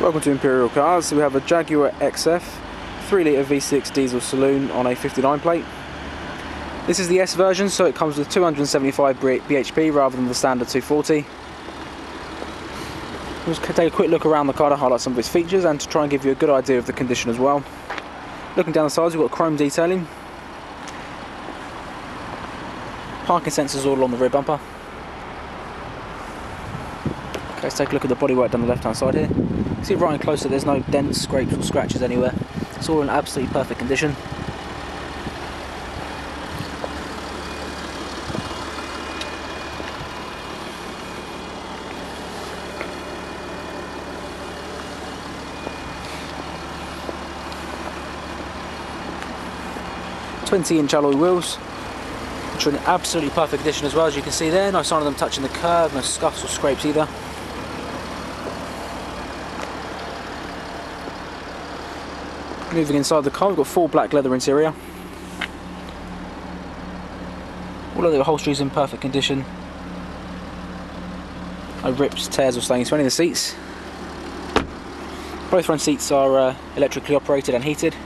Welcome to Imperial Cars. We have a Jaguar XF 3 litre V6 diesel saloon on a 59 plate. This is the S version, so it comes with 275 bhp rather than the standard 240. We'll just take a quick look around the car to highlight some of its features and to try and give you a good idea of the condition as well. Looking down the sides, we've got chrome detailing, parking sensors all along the rear bumper. Let's take a look at the bodywork down the left hand side here. See right and close that there's no dents, scrapes or scratches anywhere. It's all in absolutely perfect condition. Twenty inch alloy wheels, which are in absolutely perfect condition as well as you can see there. No sign of them touching the curb, no scuffs or scrapes either. Moving inside the car, we've got full black leather interior. All of the upholstery is in perfect condition. No rips, tears or stains to any of the seats. Both front seats are uh, electrically operated and heated.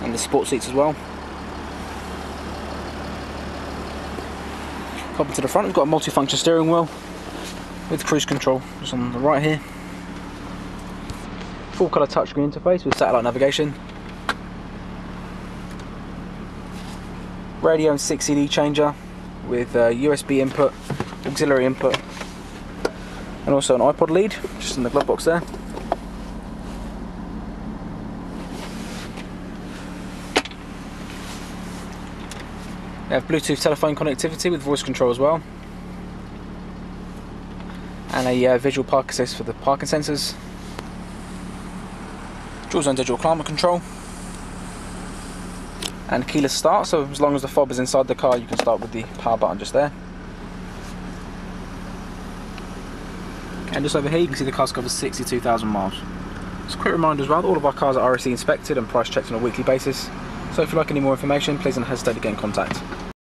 And the sport seats as well. Up to the front, we've got a multi-function steering wheel with cruise control just on the right here full colour touchscreen interface with satellite navigation. Radio and 6 CD changer with uh, USB input, auxiliary input, and also an iPod lead just in the glove box there. We have Bluetooth telephone connectivity with voice control as well. And a uh, visual park assist for the parking sensors dual zone digital climate control. And keyless start so as long as the fob is inside the car you can start with the power button just there. And just over here you can see the car's covered 62,000 miles. Just a quick reminder as well all of our cars are RAC inspected and price checked on a weekly basis. So if you'd like any more information please don't hesitate to get in contact